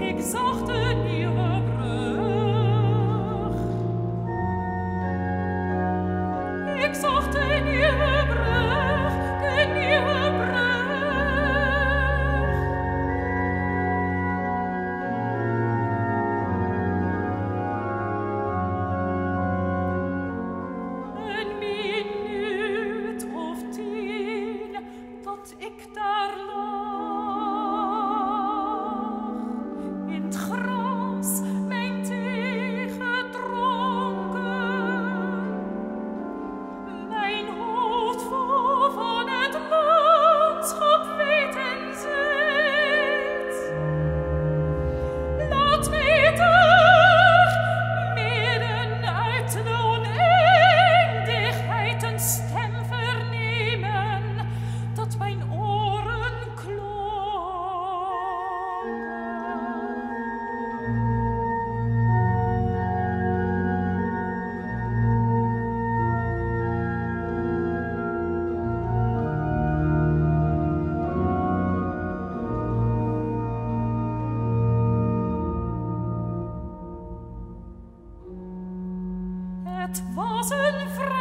ich sachte ihre Het was een vrouw.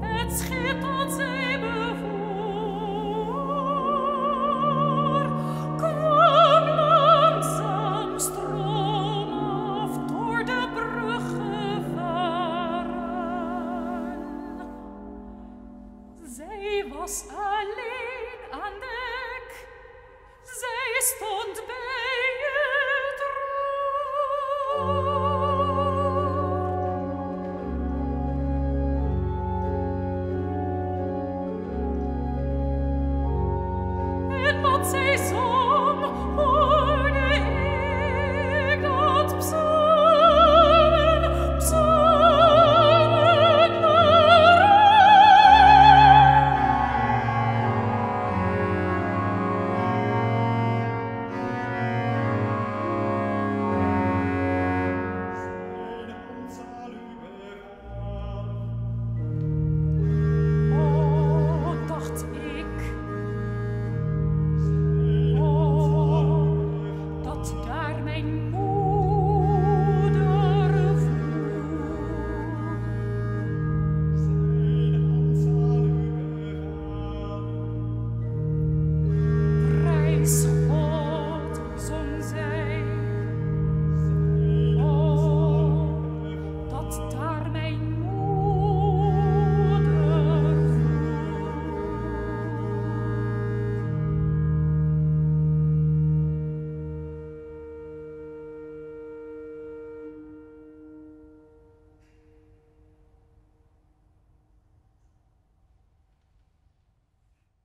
Het schip dat ze bevoerde kwam langzaam stromend door de bruggenweren. Zij was alleen aan en ik. Zij stond.